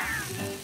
Ah!